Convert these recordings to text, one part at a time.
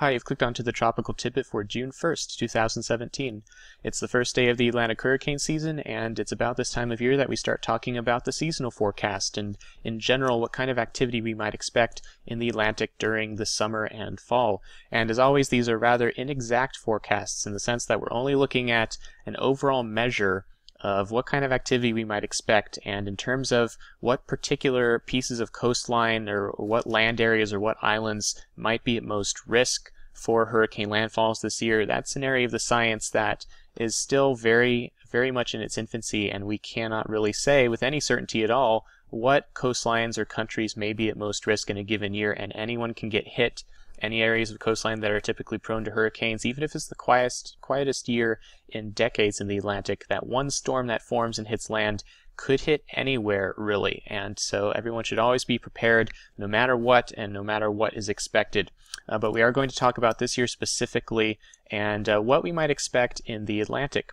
Hi, you've clicked onto the Tropical Tidbits for June 1st, 2017. It's the first day of the Atlantic hurricane season, and it's about this time of year that we start talking about the seasonal forecast and, in general, what kind of activity we might expect in the Atlantic during the summer and fall. And as always, these are rather inexact forecasts in the sense that we're only looking at an overall measure of what kind of activity we might expect. And in terms of what particular pieces of coastline or what land areas or what islands might be at most risk for hurricane landfalls this year, that's an area of the science that is still very, very much in its infancy, and we cannot really say with any certainty at all what coastlines or countries may be at most risk in a given year, and anyone can get hit any areas of coastline that are typically prone to hurricanes, even if it's the quietest, quietest year in decades in the Atlantic, that one storm that forms and hits land could hit anywhere really. And so everyone should always be prepared no matter what and no matter what is expected. Uh, but we are going to talk about this year specifically and uh, what we might expect in the Atlantic.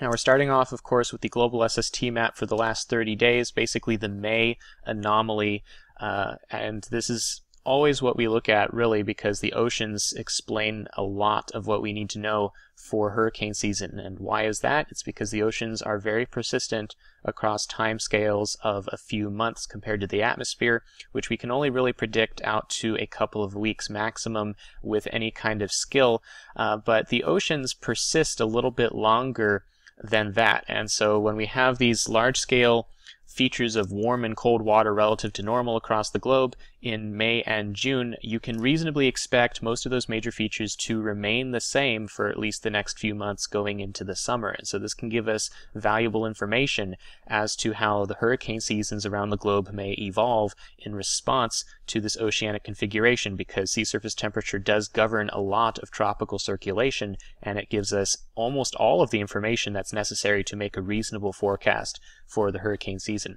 Now we're starting off, of course, with the global SST map for the last 30 days, basically the May anomaly. Uh, and this is always what we look at, really, because the oceans explain a lot of what we need to know for hurricane season. And why is that? It's because the oceans are very persistent across time scales of a few months compared to the atmosphere, which we can only really predict out to a couple of weeks maximum with any kind of skill. Uh, but the oceans persist a little bit longer than that. And so when we have these large scale features of warm and cold water relative to normal across the globe in May and June, you can reasonably expect most of those major features to remain the same for at least the next few months going into the summer. And so this can give us valuable information as to how the hurricane seasons around the globe may evolve in response to this oceanic configuration because sea surface temperature does govern a lot of tropical circulation and it gives us almost all of the information that's necessary to make a reasonable forecast for the hurricane season.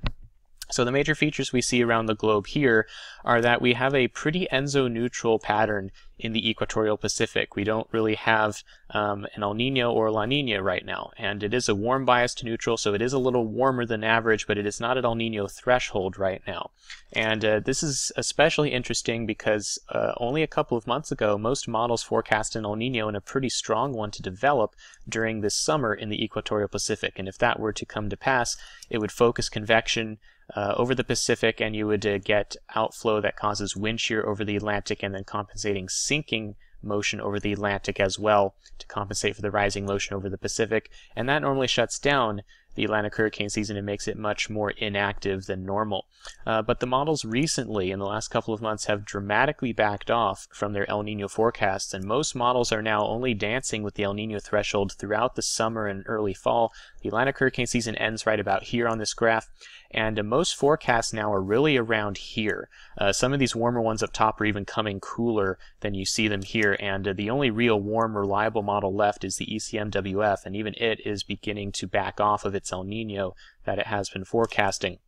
So the major features we see around the globe here are that we have a pretty ENSO-neutral pattern in the equatorial Pacific. We don't really have um, an El Nino or La Nina right now, and it is a warm bias to neutral, so it is a little warmer than average, but it is not at El Nino threshold right now. And uh, this is especially interesting because uh, only a couple of months ago, most models forecast an El Nino and a pretty strong one to develop during this summer in the equatorial Pacific. And if that were to come to pass, it would focus convection uh, over the Pacific, and you would uh, get outflow that causes wind shear over the Atlantic and then compensating sinking motion over the Atlantic as well to compensate for the rising motion over the Pacific. And that normally shuts down the Atlantic hurricane season and makes it much more inactive than normal. Uh, but the models recently, in the last couple of months, have dramatically backed off from their El Nino forecasts, and most models are now only dancing with the El Nino threshold throughout the summer and early fall. The Atlantic hurricane season ends right about here on this graph, and uh, most forecasts now are really around here. Uh, some of these warmer ones up top are even coming cooler than you see them here, and uh, the only real warm, reliable model left is the ECMWF, and even it is beginning to back off of its El Nino that it has been forecasting.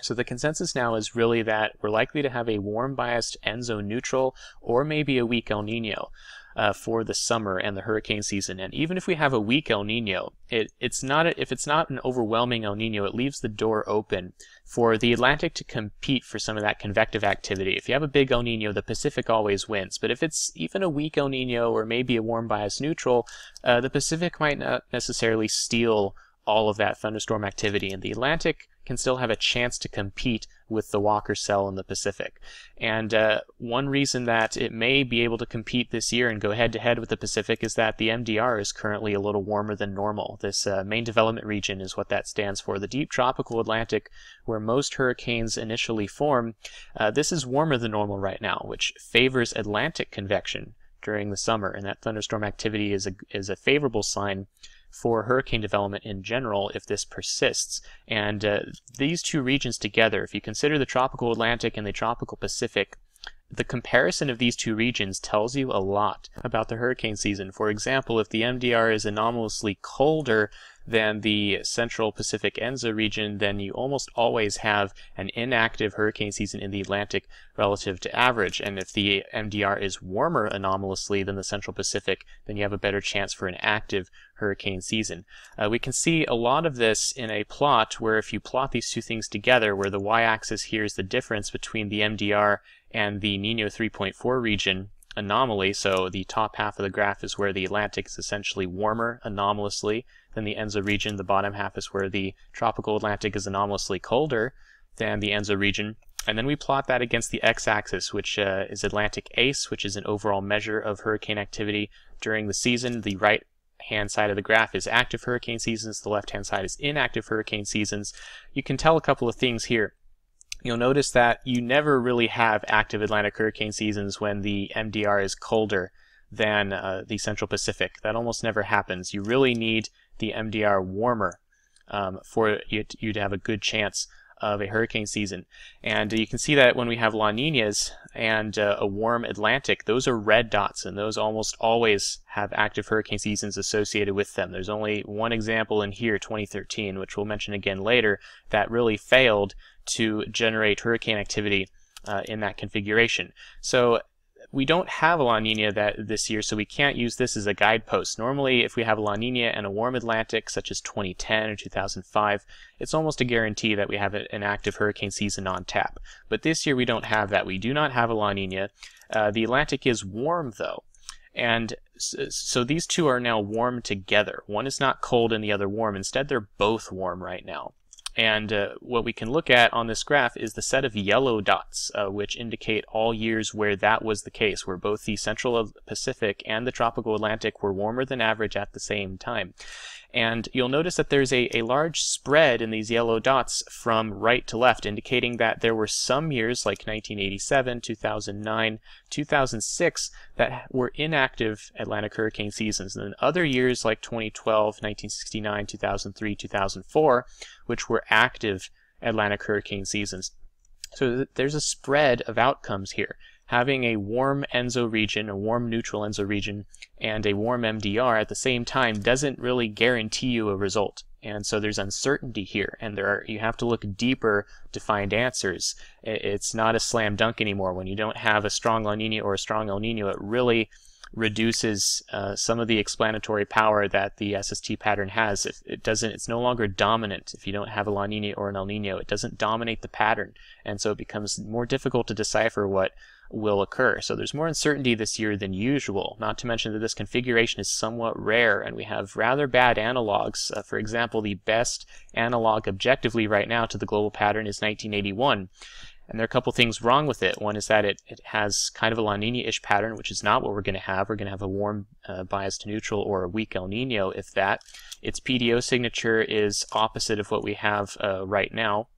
So the consensus now is really that we're likely to have a warm biased ENSO neutral or maybe a weak El Nino uh, for the summer and the hurricane season. And even if we have a weak El Nino, it, it's not a, if it's not an overwhelming El Nino, it leaves the door open for the Atlantic to compete for some of that convective activity. If you have a big El Nino, the Pacific always wins. But if it's even a weak El Nino or maybe a warm bias neutral, uh, the Pacific might not necessarily steal all of that thunderstorm activity, in the Atlantic can still have a chance to compete with the Walker cell in the Pacific. And uh, one reason that it may be able to compete this year and go head to head with the Pacific is that the MDR is currently a little warmer than normal. This uh, main development region is what that stands for. The deep tropical Atlantic, where most hurricanes initially form, uh, this is warmer than normal right now, which favors Atlantic convection during the summer, and that thunderstorm activity is a, is a favorable sign for hurricane development in general if this persists. And uh, these two regions together, if you consider the tropical Atlantic and the tropical Pacific, the comparison of these two regions tells you a lot about the hurricane season. For example, if the MDR is anomalously colder than the central Pacific ENSO region, then you almost always have an inactive hurricane season in the Atlantic relative to average. And if the MDR is warmer anomalously than the central Pacific, then you have a better chance for an active hurricane season. Uh, we can see a lot of this in a plot where if you plot these two things together, where the y-axis here is the difference between the MDR and the Nino 3.4 region, anomaly. So the top half of the graph is where the Atlantic is essentially warmer anomalously than the ENSO region. The bottom half is where the tropical Atlantic is anomalously colder than the ENSO region. And then we plot that against the x-axis, which uh, is Atlantic ACE, which is an overall measure of hurricane activity during the season. The right hand side of the graph is active hurricane seasons, the left hand side is inactive hurricane seasons. You can tell a couple of things here. You'll notice that you never really have active Atlantic hurricane seasons when the MDR is colder than uh, the Central Pacific. That almost never happens. You really need the MDR warmer um, for you to, you to have a good chance of a hurricane season. And you can see that when we have La Ninas and uh, a warm Atlantic, those are red dots, and those almost always have active hurricane seasons associated with them. There's only one example in here, 2013, which we'll mention again later, that really failed to generate hurricane activity uh, in that configuration. So we don't have a La Nina that this year, so we can't use this as a guidepost. Normally, if we have a La Nina and a warm Atlantic, such as 2010 or 2005, it's almost a guarantee that we have an active hurricane season on tap. But this year, we don't have that. We do not have a La Nina. Uh, the Atlantic is warm, though. And so these two are now warm together. One is not cold and the other warm. Instead, they're both warm right now. And uh, what we can look at on this graph is the set of yellow dots, uh, which indicate all years where that was the case, where both the Central Pacific and the Tropical Atlantic were warmer than average at the same time. And you'll notice that there's a, a large spread in these yellow dots from right to left, indicating that there were some years like 1987, 2009, 2006 that were inactive Atlantic hurricane seasons. And then other years like 2012, 1969, 2003, 2004, which were active Atlantic hurricane seasons. So there's a spread of outcomes here having a warm ENSO region, a warm neutral ENSO region, and a warm MDR at the same time doesn't really guarantee you a result. And so there's uncertainty here, and there are, you have to look deeper to find answers. It's not a slam dunk anymore. When you don't have a strong La Nina or a strong El Nino, it really reduces uh, some of the explanatory power that the SST pattern has. If it doesn't, it's no longer dominant. If you don't have a La Nina or an El Nino, it doesn't dominate the pattern, and so it becomes more difficult to decipher what will occur. So there's more uncertainty this year than usual, not to mention that this configuration is somewhat rare and we have rather bad analogs. Uh, for example, the best analog objectively right now to the global pattern is 1981. And there are a couple things wrong with it. One is that it, it has kind of a La Nina-ish pattern, which is not what we're going to have. We're going to have a warm uh, bias to neutral or a weak El Nino, if that. Its PDO signature is opposite of what we have uh, right now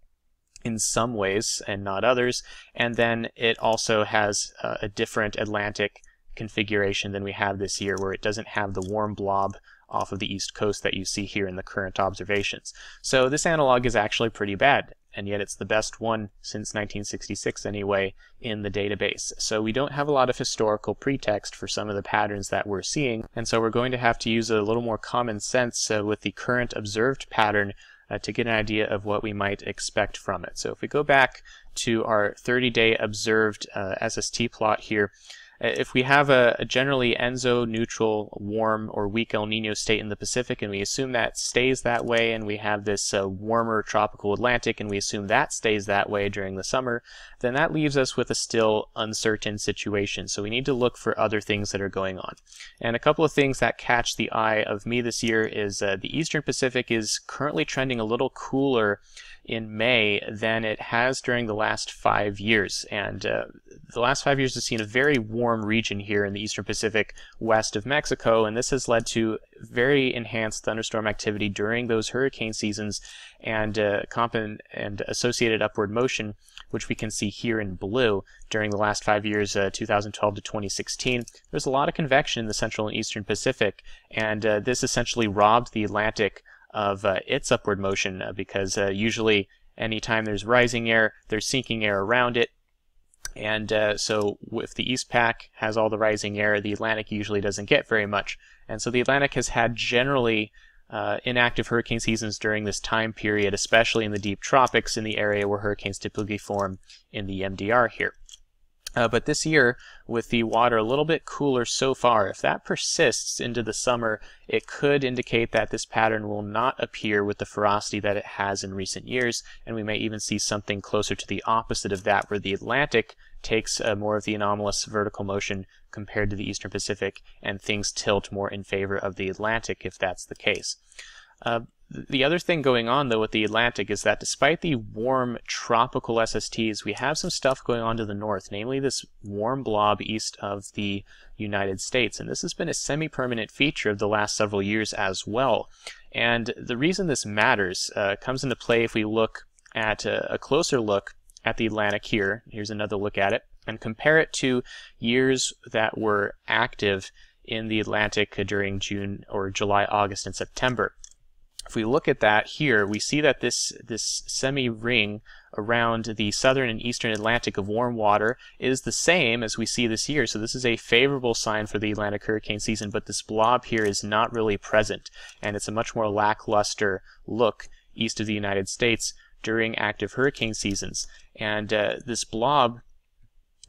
in some ways and not others. And then it also has a different Atlantic configuration than we have this year, where it doesn't have the warm blob off of the east coast that you see here in the current observations. So this analog is actually pretty bad, and yet it's the best one since 1966 anyway in the database. So we don't have a lot of historical pretext for some of the patterns that we're seeing, and so we're going to have to use a little more common sense uh, with the current observed pattern uh, to get an idea of what we might expect from it. So if we go back to our 30-day observed uh, SST plot here, if we have a, a, generally ENSO neutral warm or weak El Nino state in the Pacific and we assume that stays that way and we have this uh, warmer tropical Atlantic and we assume that stays that way during the summer, then that leaves us with a still uncertain situation. So we need to look for other things that are going on. And a couple of things that catch the eye of me this year is uh, the Eastern Pacific is currently trending a little cooler in May than it has during the last five years. And uh, the last five years has seen a very warm region here in the eastern Pacific west of Mexico, and this has led to very enhanced thunderstorm activity during those hurricane seasons and uh, comp and associated upward motion, which we can see here in blue during the last five years, uh, 2012 to 2016. There's a lot of convection in the central and eastern Pacific, and uh, this essentially robbed the Atlantic of uh, its upward motion uh, because uh, usually anytime there's rising air, there's sinking air around it. And uh, so if the East Pac has all the rising air, the Atlantic usually doesn't get very much. And so the Atlantic has had generally uh, inactive hurricane seasons during this time period, especially in the deep tropics in the area where hurricanes typically form in the MDR here. Uh, but this year, with the water a little bit cooler so far, if that persists into the summer, it could indicate that this pattern will not appear with the ferocity that it has in recent years, and we may even see something closer to the opposite of that, where the Atlantic takes uh, more of the anomalous vertical motion compared to the eastern Pacific, and things tilt more in favor of the Atlantic if that's the case. Uh, the other thing going on though with the Atlantic is that despite the warm tropical SSTs, we have some stuff going on to the north, namely this warm blob east of the United States. And this has been a semi-permanent feature of the last several years as well. And the reason this matters uh, comes into play if we look at a, a closer look at the Atlantic here. Here's another look at it. And compare it to years that were active in the Atlantic during June or July, August, and September. If we look at that here, we see that this, this semi-ring around the southern and eastern Atlantic of warm water is the same as we see this year. So this is a favorable sign for the Atlantic hurricane season, but this blob here is not really present, and it's a much more lackluster look east of the United States during active hurricane seasons. And uh, this blob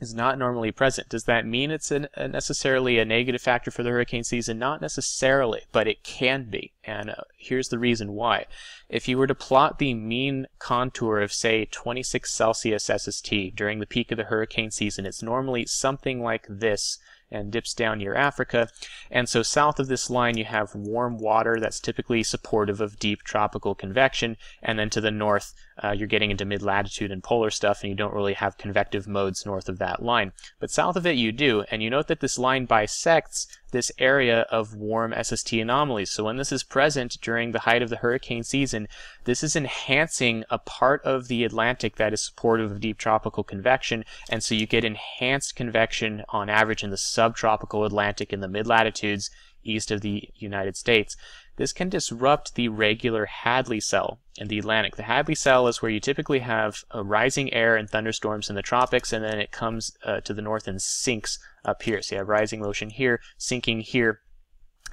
is not normally present. Does that mean it's an, a necessarily a negative factor for the hurricane season? Not necessarily, but it can be. And uh, here's the reason why. If you were to plot the mean contour of, say, 26 Celsius SST during the peak of the hurricane season, it's normally something like this and dips down near Africa. And so south of this line, you have warm water that's typically supportive of deep tropical convection. And then to the north, uh, you're getting into mid-latitude and polar stuff, and you don't really have convective modes north of that line. But south of it, you do. And you note that this line bisects this area of warm SST anomalies. So when this is present during the height of the hurricane season, this is enhancing a part of the Atlantic that is supportive of deep tropical convection, and so you get enhanced convection on average in the subtropical Atlantic in the mid-latitudes east of the United States. This can disrupt the regular Hadley cell in the Atlantic. The Hadley cell is where you typically have a rising air and thunderstorms in the tropics, and then it comes uh, to the north and sinks up here. So you have rising motion here, sinking here,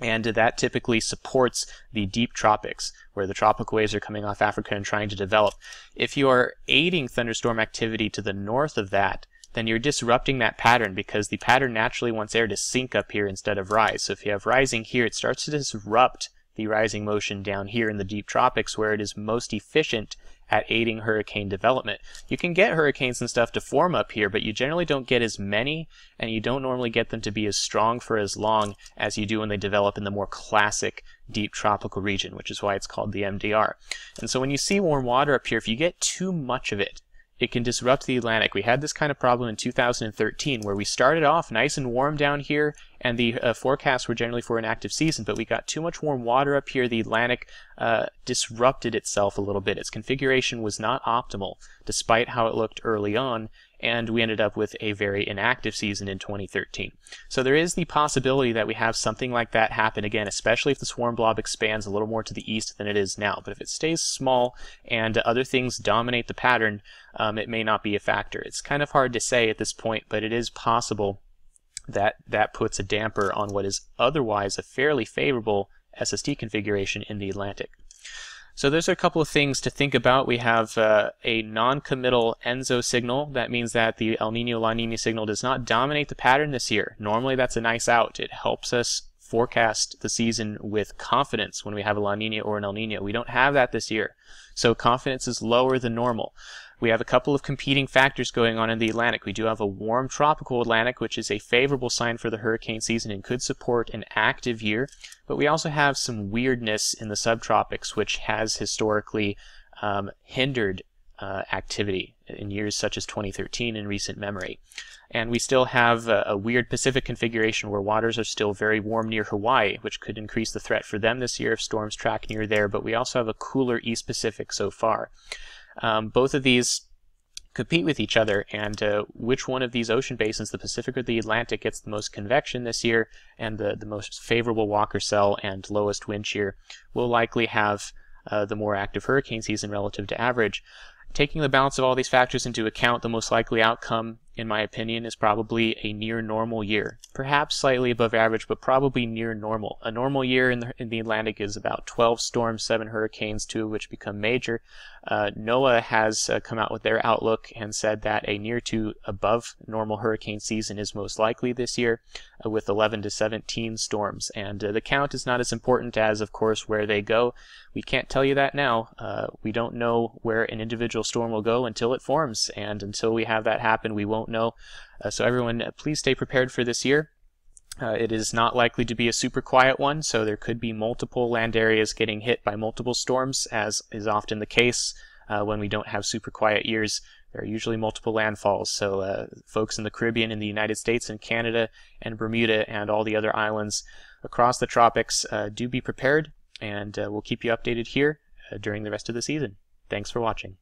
and that typically supports the deep tropics, where the tropical waves are coming off Africa and trying to develop. If you are aiding thunderstorm activity to the north of that, then you're disrupting that pattern because the pattern naturally wants air to sink up here instead of rise. So if you have rising here, it starts to disrupt the rising motion down here in the deep tropics where it is most efficient at aiding hurricane development. You can get hurricanes and stuff to form up here, but you generally don't get as many, and you don't normally get them to be as strong for as long as you do when they develop in the more classic deep tropical region, which is why it's called the MDR. And so when you see warm water up here, if you get too much of it, it can disrupt the Atlantic. We had this kind of problem in 2013 where we started off nice and warm down here and the uh, forecasts were generally for an active season, but we got too much warm water up here. The Atlantic uh, disrupted itself a little bit. Its configuration was not optimal despite how it looked early on, and we ended up with a very inactive season in 2013. So there is the possibility that we have something like that happen again, especially if the swarm blob expands a little more to the east than it is now. But if it stays small and other things dominate the pattern, um, it may not be a factor. It's kind of hard to say at this point, but it is possible that that puts a damper on what is otherwise a fairly favorable SST configuration in the Atlantic. So those are a couple of things to think about. We have uh, a non-committal ENSO signal. That means that the El Nino La Nina signal does not dominate the pattern this year. Normally that's a nice out. It helps us forecast the season with confidence when we have a La Nina or an El Nino. We don't have that this year. So confidence is lower than normal. We have a couple of competing factors going on in the Atlantic. We do have a warm tropical Atlantic, which is a favorable sign for the hurricane season and could support an active year. But we also have some weirdness in the subtropics, which has historically um, hindered uh, activity in years such as 2013 in recent memory. And we still have a, a, weird Pacific configuration where waters are still very warm near Hawaii, which could increase the threat for them this year if storms track near there. But we also have a cooler East Pacific so far. Um, both of these compete with each other, and uh, which one of these ocean basins, the Pacific or the Atlantic, gets the most convection this year and the, the most favorable Walker cell and lowest wind shear will likely have uh, the more active hurricane season relative to average. Taking the balance of all these factors into account, the most likely outcome, in my opinion, is probably a near normal year. Perhaps slightly above average, but probably near normal. A normal year in the, in the Atlantic is about 12 storms, 7 hurricanes, 2 of which become major. Uh, NOAA has uh, come out with their outlook and said that a near to above normal hurricane season is most likely this year, uh, with 11 to 17 storms. And uh, the count is not as important as, of course, where they go. We can't tell you that now. Uh, we don't know where an individual storm will go until it forms, and until we have that happen, we won't won't know. Uh, so everyone, uh, please stay prepared for this year. Uh, it is not likely to be a super quiet one, so there could be multiple land areas getting hit by multiple storms, as is often the case uh, when we don't have super quiet years. There are usually multiple landfalls, so uh, folks in the Caribbean, in the United States, and Canada, and Bermuda, and all the other islands across the tropics, uh, do be prepared, and we'll keep you updated here during the rest of the season. Thanks for watching.